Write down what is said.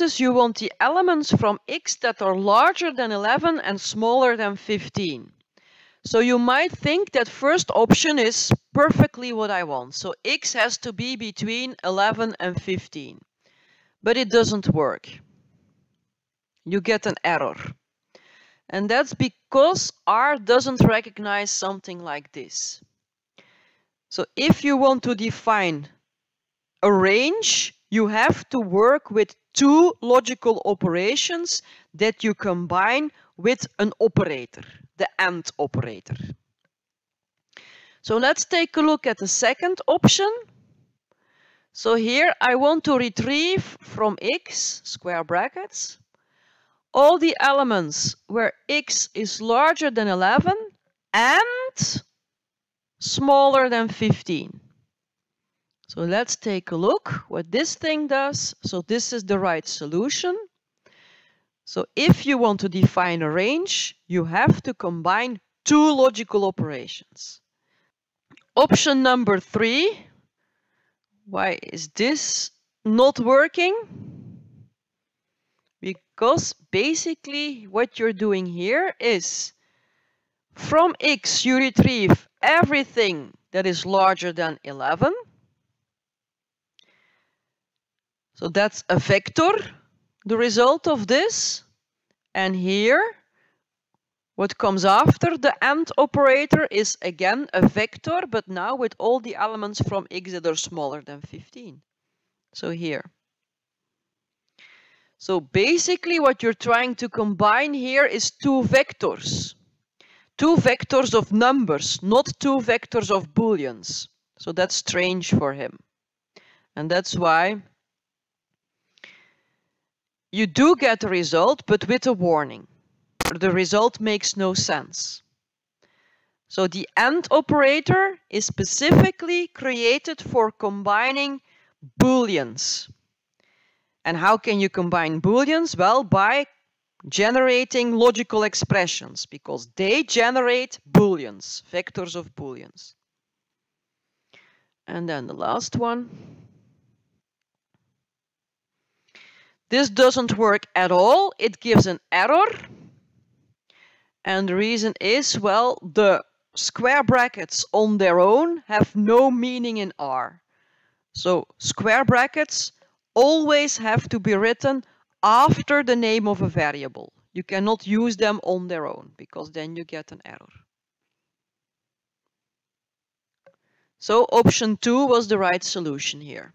is you want the elements from x that are larger than 11 and smaller than 15. So you might think that first option is perfectly what I want. So x has to be between 11 and 15. But it doesn't work. You get an error. And that's because R doesn't recognize something like this. So if you want to define a range, you have to work with two logical operations that you combine with an operator, the AND operator. So let's take a look at the second option. So here I want to retrieve from x, square brackets, all the elements where x is larger than 11 and smaller than 15. So let's take a look what this thing does. So this is the right solution. So if you want to define a range, you have to combine two logical operations. Option number three. Why is this not working? because basically what you're doing here is from x you retrieve everything that is larger than 11. So that's a vector, the result of this. And here, what comes after the AND operator is again a vector, but now with all the elements from x that are smaller than 15. So here. So basically what you're trying to combine here is two vectors. Two vectors of numbers, not two vectors of booleans. So that's strange for him. And that's why you do get a result, but with a warning. The result makes no sense. So the AND operator is specifically created for combining booleans. And how can you combine booleans? Well, by generating logical expressions because they generate booleans, vectors of booleans. And then the last one. This doesn't work at all. It gives an error. And the reason is, well, the square brackets on their own have no meaning in R. So square brackets always have to be written after the name of a variable. You cannot use them on their own because then you get an error. So option two was the right solution here.